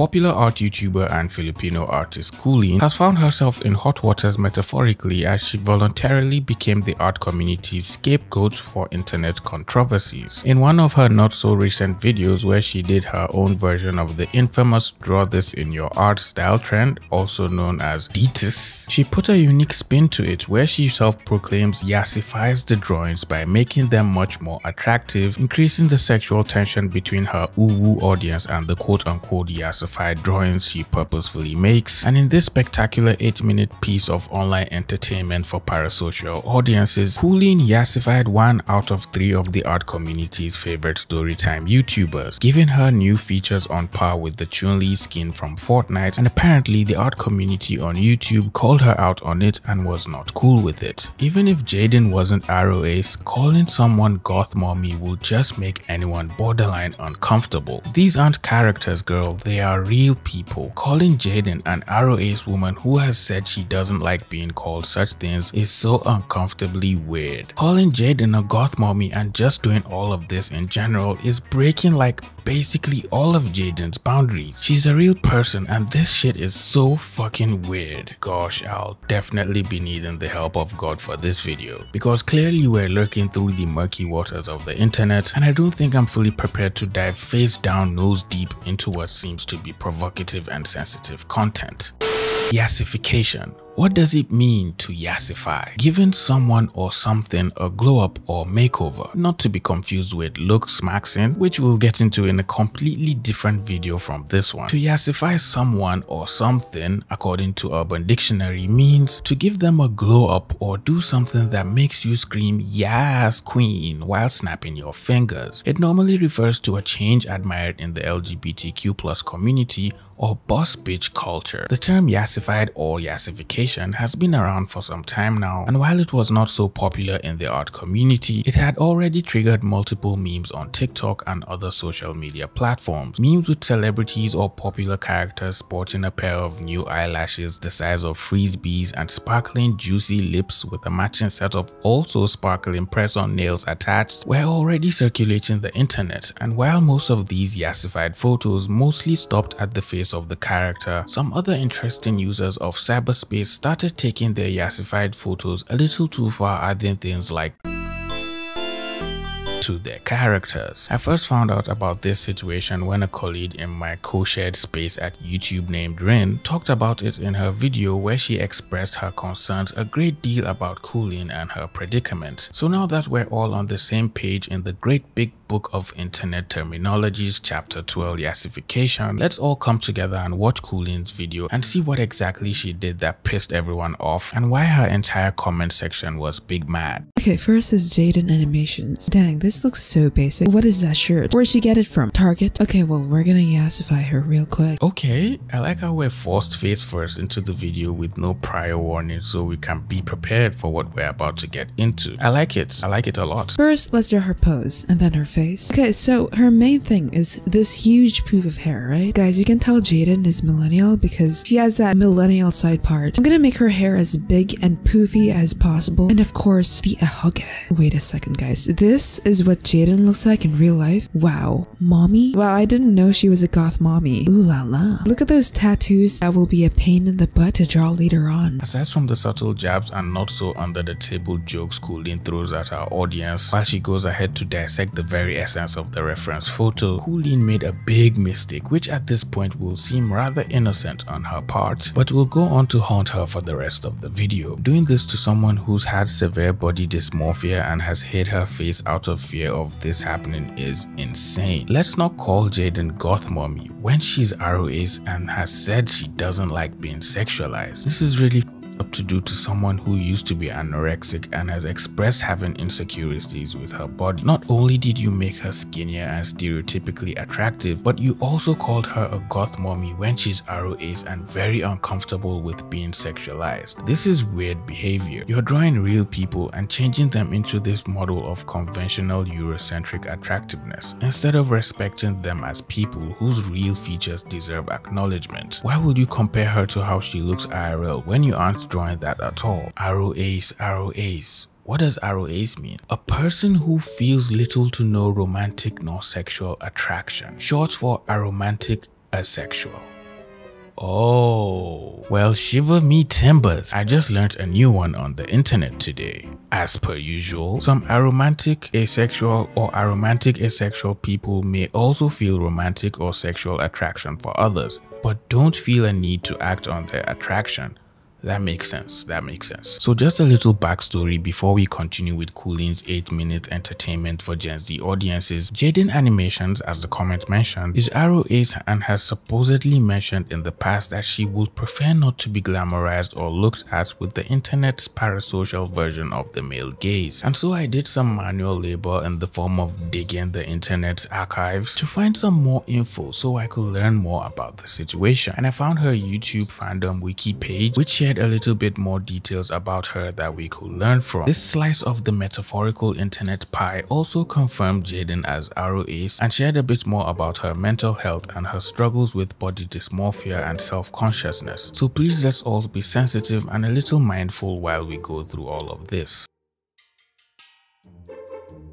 Popular art YouTuber and Filipino artist Kooleen has found herself in hot waters metaphorically as she voluntarily became the art community's scapegoat for internet controversies. In one of her not so recent videos where she did her own version of the infamous draw this in your art style trend, also known as DTIS, she put a unique spin to it where she self-proclaims yassifies the drawings by making them much more attractive, increasing the sexual tension between her uwu audience and the quote-unquote yassified drawings she purposefully makes. And in this spectacular 8-minute piece of online entertainment for parasocial audiences, Kooleen yassified one out of three of the art community's favorite storytime YouTubers, giving her new features on par with the Chun-Li skin from Fortnite and apparently the art community on YouTube called her out on it and was not cool with it. Even if Jaden wasn't Ace, calling someone goth mommy would just make anyone borderline uncomfortable. These aren't characters girl, they are real people. Calling Jaden an Ace woman who has said she doesn't like being called such things is so uncomfortably weird. Calling Jaden a goth mommy and just doing all of this in general is breaking like basically all of Jaden's boundaries. She's a real person and this shit is so fucking weird. Gosh, I'll definitely be needing the help of God for this video because clearly we're lurking through the murky waters of the internet and I don't think I'm fully prepared to dive face down nose deep into what seems to be provocative and sensitive content. Yassification what does it mean to yassify? Giving someone or something a glow up or makeover, not to be confused with looksmaxxing, which we'll get into in a completely different video from this one. To yassify someone or something, according to Urban Dictionary, means to give them a glow up or do something that makes you scream yes queen while snapping your fingers. It normally refers to a change admired in the LGBTQ plus community or boss bitch culture. The term yassified or yassification has been around for some time now and while it was not so popular in the art community, it had already triggered multiple memes on TikTok and other social media platforms. Memes with celebrities or popular characters sporting a pair of new eyelashes the size of frisbees and sparkling juicy lips with a matching set of also sparkling press-on nails attached were already circulating the internet and while most of these yassified photos mostly stopped at the face of the character, some other interesting users of cyberspace started taking their yassified photos a little too far adding things like to their characters. I first found out about this situation when a colleague in my co-shared space at YouTube named Rin talked about it in her video where she expressed her concerns a great deal about Kooleen and her predicament. So now that we're all on the same page in the great big book of internet terminologies chapter 12 yassification, let's all come together and watch Kooleen's video and see what exactly she did that pissed everyone off and why her entire comment section was big mad. Okay, first is Jaden Animations. Dang, this looks so basic. What is that shirt? Where'd she get it from? Target? Okay, well, we're gonna yassify her real quick. Okay, I like how we're forced face first into the video with no prior warning so we can be prepared for what we're about to get into. I like it. I like it a lot. First, let's do her pose and then her face face. Okay, so her main thing is this huge poof of hair, right? Guys, you can tell Jaden is millennial because she has that millennial side part. I'm gonna make her hair as big and poofy as possible. And of course, the ahoge. Wait a second, guys. This is what Jaden looks like in real life. Wow. Mommy? Wow, I didn't know she was a goth mommy. Ooh la la. Look at those tattoos that will be a pain in the butt to draw later on. Aside from the subtle jabs and not so under the table jokes Kooleen throws at our audience, while she goes ahead to dissect the very very essence of the reference photo, Kooleen made a big mistake which at this point will seem rather innocent on her part, but will go on to haunt her for the rest of the video. Doing this to someone who's had severe body dysmorphia and has hid her face out of fear of this happening is insane. Let's not call Jaden goth mommy when she's Ace and has said she doesn't like being sexualized. This is really up to do to someone who used to be anorexic and has expressed having insecurities with her body. Not only did you make her skinnier and stereotypically attractive, but you also called her a goth mommy when she's Ace and very uncomfortable with being sexualized. This is weird behavior. You're drawing real people and changing them into this model of conventional Eurocentric attractiveness instead of respecting them as people whose real features deserve acknowledgement. Why would you compare her to how she looks IRL when you aren't drawing that at all. Aro ace, aro ace. What does aro ace mean? A person who feels little to no romantic nor sexual attraction. Short for aromantic asexual. Oh, well, shiver me timbers. I just learned a new one on the internet today. As per usual, some aromantic, asexual, or aromantic asexual people may also feel romantic or sexual attraction for others, but don't feel a need to act on their attraction. That makes sense. That makes sense. So just a little backstory before we continue with Kooleen's 8 minute entertainment for Gen Z audiences. Jaden Animations, as the comment mentioned, is Aro Ace and has supposedly mentioned in the past that she would prefer not to be glamorized or looked at with the internet's parasocial version of the male gaze. And so I did some manual labor in the form of digging the internet's archives to find some more info so I could learn more about the situation. And I found her YouTube fandom wiki page which shared a little bit more details about her that we could learn from. This slice of the metaphorical internet pie also confirmed Jaden as Aro Ace and shared a bit more about her mental health and her struggles with body dysmorphia and self-consciousness. So please let's all be sensitive and a little mindful while we go through all of this.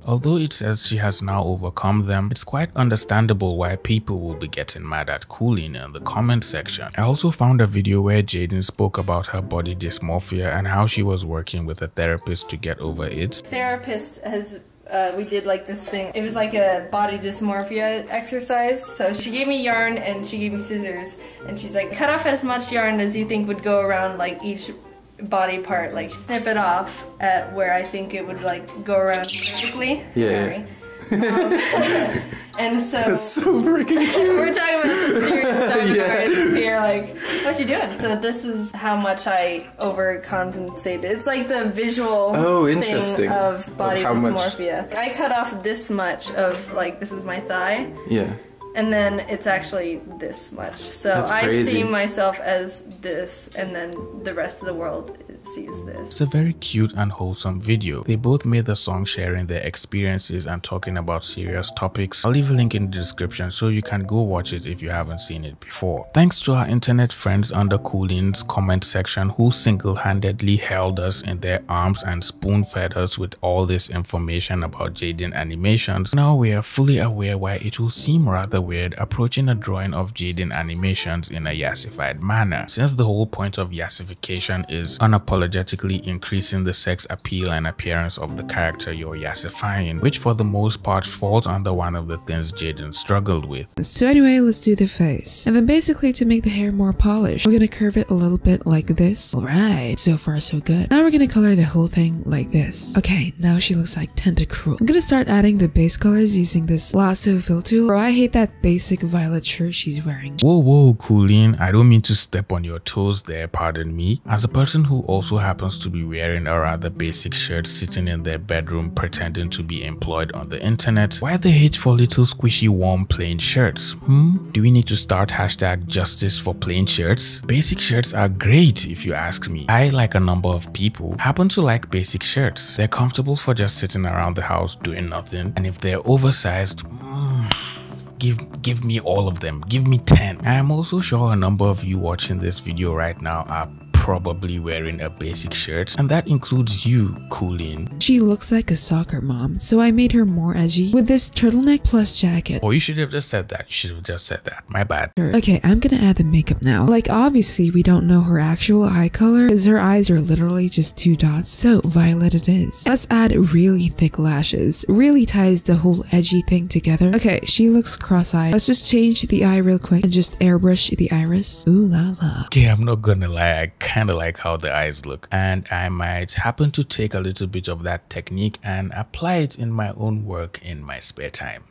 Although it says she has now overcome them, it's quite understandable why people will be getting mad at Kooleen in the comment section. I also found a video where Jaden spoke about her body dysmorphia and how she was working with a therapist to get over it. Therapist has uh, we did like this thing. It was like a body dysmorphia exercise. So she gave me yarn and she gave me scissors and she's like, cut off as much yarn as you think would go around like each body part, like snip it off at where I think it would like go around perfectly. Yeah. Um, and so That's so freaking cute. we're talking about some serious stuff Yeah. where it's here like, what you doing? So this is how much I overcompensated. It's like the visual Oh, thing interesting. of body Of how much- dysmorphia. I cut off this much of like this is my thigh Yeah. And then it's actually this much. So I see myself as this, and then the rest of the world sees this. It's a very cute and wholesome video. They both made the song sharing their experiences and talking about serious topics. I'll leave a link in the description so you can go watch it if you haven't seen it before. Thanks to our internet friends under Kooleen's comment section who single-handedly held us in their arms and spoon-fed us with all this information about Jaden animations. Now we are fully aware why it will seem rather weird approaching a drawing of Jaden animations in a yassified manner, since the whole point of yassification is unapologetically increasing the sex appeal and appearance of the character you're yassifying, which for the most part falls under one of the things Jaden struggled with. So anyway, let's do the face. And then basically to make the hair more polished, we're gonna curve it a little bit like this. Alright, so far so good. Now we're gonna color the whole thing like this. Okay, now she looks like Tentacruel. I'm gonna start adding the base colors using this lasso fill tool. Bro, I hate that basic violet shirt she's wearing. Whoa, whoa, Kooleen, I don't mean to step on your toes there, pardon me. As a person who also happens to be wearing a rather basic shirt sitting in their bedroom pretending to be employed on the internet, why the hate for little squishy warm plain shirts? Hmm? Do we need to start hashtag justice for plain shirts? Basic shirts are great if you ask me. I, like a number of people, happen to like basic shirts. They're comfortable for just sitting around the house doing nothing, and if they're oversized, mm, give give me all of them give me 10 i'm also sure a number of you watching this video right now are probably wearing a basic shirt and that includes you Kooleen She looks like a soccer mom, so I made her more edgy with this turtleneck plus jacket. Oh, you should have just said that you should have just said that my bad Okay, I'm gonna add the makeup now. Like, obviously, we don't know her actual eye color, because her eyes are literally just two dots, so violet it is. Let's add really thick lashes. Really ties the whole edgy thing together. Okay, she looks cross-eyed. Let's just change the eye real quick and just airbrush the iris. Ooh la la. okay i'm not gonna lie i kind of like how the eyes look and i might happen to take a little bit of that technique and apply it in my own work in my spare time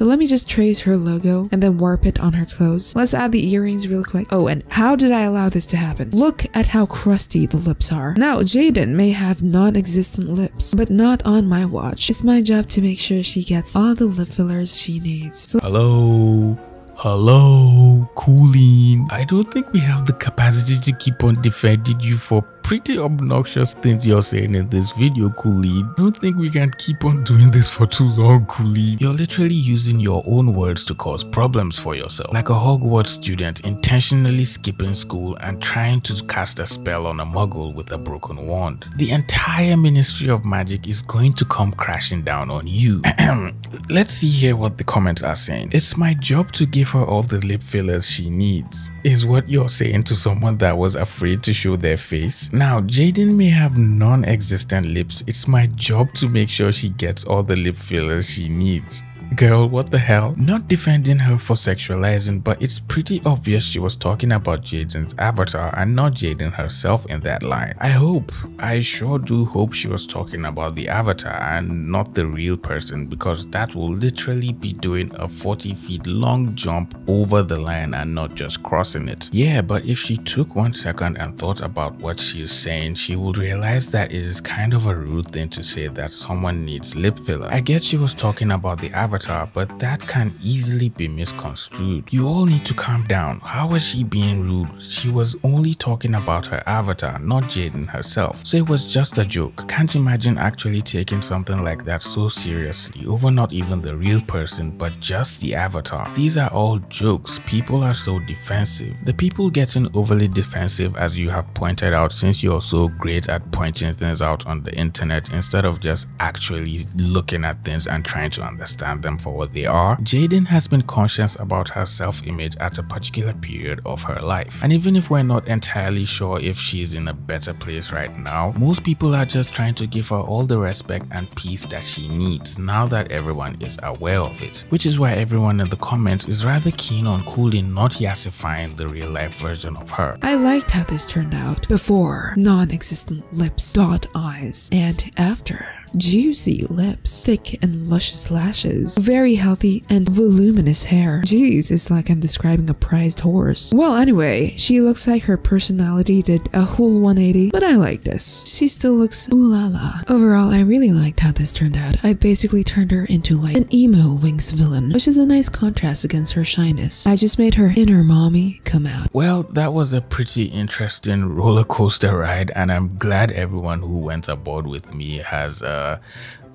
So let me just trace her logo and then warp it on her clothes. Let's add the earrings real quick. Oh, and how did I allow this to happen? Look at how crusty the lips are. Now, Jaden may have non-existent lips, but not on my watch. It's my job to make sure she gets all the lip fillers she needs. So Hello? Hello, Kooleen. I don't think we have the capacity to keep on defending you for pretty obnoxious things you're saying in this video, Coolie. Don't think we can keep on doing this for too long, Coolie. You're literally using your own words to cause problems for yourself. Like a Hogwarts student intentionally skipping school and trying to cast a spell on a muggle with a broken wand. The entire Ministry of Magic is going to come crashing down on you. Let's see here what the comments are saying. It's my job to give her all the lip fillers she needs. Is what you're saying to someone that was afraid to show their face? Now, Jaden may have non-existent lips. It's my job to make sure she gets all the lip fillers she needs. Girl, what the hell? Not defending her for sexualizing, but it's pretty obvious she was talking about Jaden's avatar and not Jaden herself in that line. I hope, I sure do hope she was talking about the avatar and not the real person because that will literally be doing a 40 feet long jump over the line and not just crossing it. Yeah, but if she took one second and thought about what she is saying, she would realize that it is kind of a rude thing to say that someone needs lip filler. I get she was talking about the avatar avatar, but that can easily be misconstrued. You all need to calm down. How was she being rude? She was only talking about her avatar, not Jaden herself. So it was just a joke. Can't imagine actually taking something like that so seriously over not even the real person, but just the avatar. These are all jokes. People are so defensive. The people getting overly defensive as you have pointed out since you're so great at pointing things out on the internet instead of just actually looking at things and trying to understand them them for what they are, Jaden has been conscious about her self-image at a particular period of her life. And even if we're not entirely sure if she's in a better place right now, most people are just trying to give her all the respect and peace that she needs now that everyone is aware of it. Which is why everyone in the comments is rather keen on Kooleen not yassifying the real life version of her. I liked how this turned out. Before, non-existent lips, dot eyes, and after, Juicy lips, thick and luscious lashes, very healthy and voluminous hair. Jeez, it's like I'm describing a prized horse. Well, anyway, she looks like her personality did a whole 180, but I like this. She still looks ooh la la. Overall, I really liked how this turned out. I basically turned her into like an emo Winx villain, which is a nice contrast against her shyness. I just made her inner mommy come out. Well, that was a pretty interesting roller coaster ride, and I'm glad everyone who went aboard with me has uh, uh,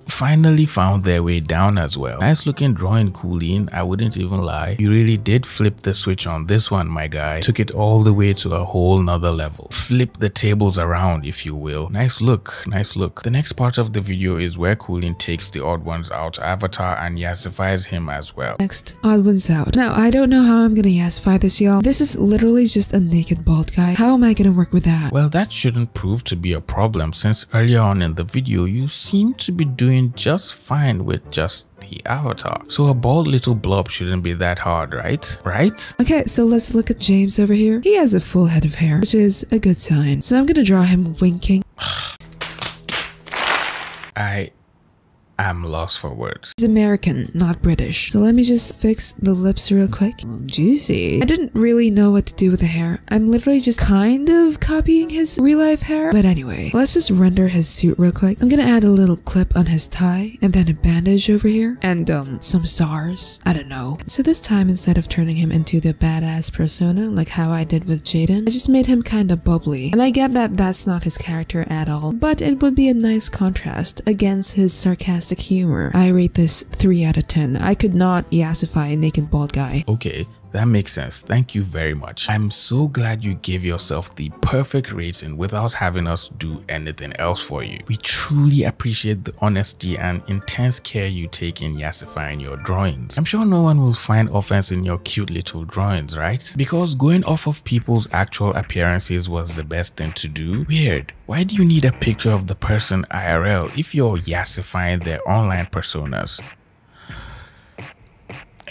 finally found their way down as well. Nice looking drawing Kooleen, I wouldn't even lie. You really did flip the switch on this one, my guy. Took it all the way to a whole nother level. Flip the tables around, if you will. Nice look, nice look. The next part of the video is where Kooleen takes the odd ones out avatar and yassifies him as well. Next, odd ones out. Now, I don't know how I'm gonna yassify this, y'all. This is literally just a naked bald guy. How am I gonna work with that? Well, that shouldn't prove to be a problem since earlier on in the video, you seem to be doing doing just fine with just the avatar. So a bald little blob shouldn't be that hard, right? Right? Okay, so let's look at James over here. He has a full head of hair, which is a good sign. So I'm gonna draw him winking. I I'm lost for words. He's American, not British. So let me just fix the lips real quick. juicy. I didn't really know what to do with the hair. I'm literally just kind of copying his real life hair. But anyway, let's just render his suit real quick. I'm gonna add a little clip on his tie and then a bandage over here and um some stars. I don't know. So this time instead of turning him into the badass persona like how I did with Jaden, I just made him kind of bubbly. And I get that that's not his character at all, but it would be a nice contrast against his sarcastic sarcastic humor. I rate this 3 out of 10. I could not yassify a naked bald guy. Okay, that makes sense. Thank you very much. I'm so glad you gave yourself the perfect rating without having us do anything else for you. We truly appreciate the honesty and intense care you take in yassifying your drawings. I'm sure no one will find offense in your cute little drawings, right? Because going off of people's actual appearances was the best thing to do? Weird. Why do you need a picture of the person IRL if you're yassifying their online personas?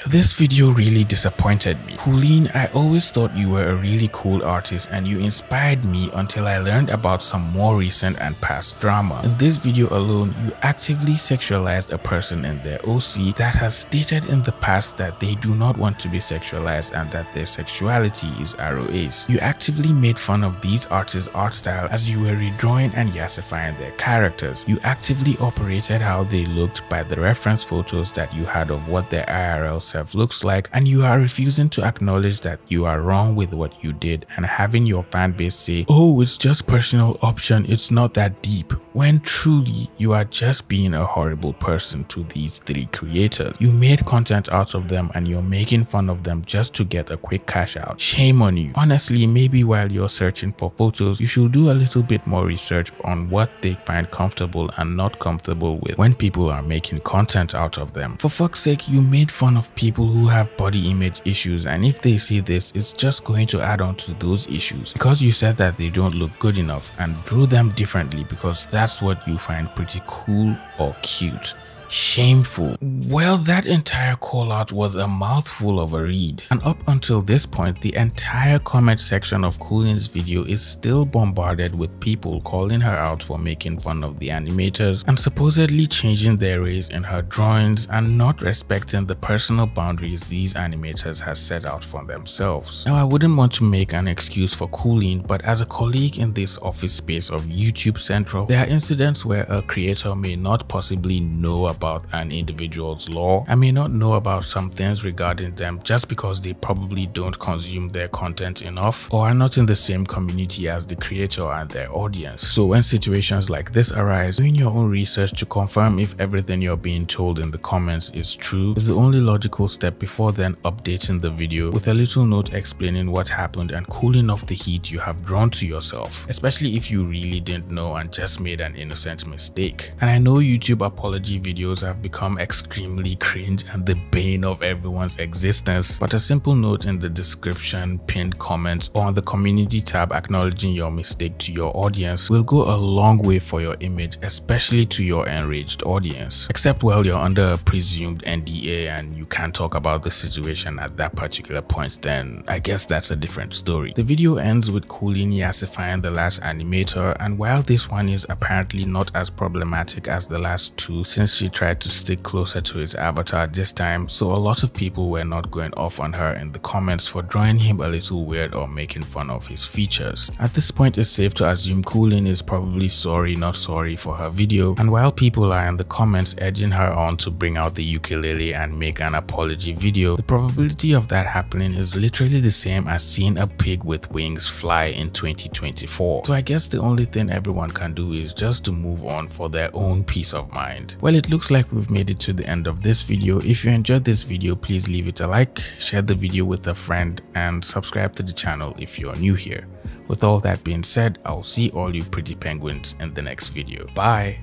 This video really disappointed me. Pauline, I always thought you were a really cool artist and you inspired me until I learned about some more recent and past drama. In this video alone, you actively sexualized a person in their OC that has stated in the past that they do not want to be sexualized and that their sexuality is ROAs. You actively made fun of these artists' art style as you were redrawing and yassifying their characters. You actively operated how they looked by the reference photos that you had of what their IRL yourself looks like and you are refusing to acknowledge that you are wrong with what you did and having your fan base say, oh, it's just personal option, it's not that deep, when truly you are just being a horrible person to these three creators. You made content out of them and you're making fun of them just to get a quick cash out. Shame on you. Honestly, maybe while you're searching for photos, you should do a little bit more research on what they find comfortable and not comfortable with when people are making content out of them. For fuck's sake, you made fun of people who have body image issues and if they see this, it's just going to add on to those issues. Because you said that they don't look good enough and drew them differently because that's what you find pretty cool or cute shameful. Well, that entire call out was a mouthful of a read. And up until this point, the entire comment section of Kooleen's video is still bombarded with people calling her out for making fun of the animators and supposedly changing their race in her drawings and not respecting the personal boundaries these animators has set out for themselves. Now, I wouldn't want to make an excuse for Cooline, but as a colleague in this office space of YouTube Central, there are incidents where a creator may not possibly know about about an individual's law I may not know about some things regarding them just because they probably don't consume their content enough or are not in the same community as the creator and their audience. So when situations like this arise, doing your own research to confirm if everything you're being told in the comments is true is the only logical step before then updating the video with a little note explaining what happened and cooling off the heat you have drawn to yourself, especially if you really didn't know and just made an innocent mistake. And I know YouTube apology videos videos have become extremely cringe and the bane of everyone's existence, but a simple note in the description, pinned comment, or on the community tab acknowledging your mistake to your audience will go a long way for your image, especially to your enraged audience. Except while you're under a presumed NDA and you can't talk about the situation at that particular point, then I guess that's a different story. The video ends with Kooleen yassifying the last animator and while this one is apparently not as problematic as the last two since she tried to stick closer to his avatar this time, so a lot of people were not going off on her in the comments for drawing him a little weird or making fun of his features. At this point, it's safe to assume Kooleen is probably sorry not sorry for her video, and while people are in the comments edging her on to bring out the ukulele and make an apology video, the probability of that happening is literally the same as seeing a pig with wings fly in 2024. So I guess the only thing everyone can do is just to move on for their own peace of mind. Well, it looks like we've made it to the end of this video. If you enjoyed this video, please leave it a like, share the video with a friend, and subscribe to the channel if you are new here. With all that being said, I'll see all you pretty penguins in the next video. Bye!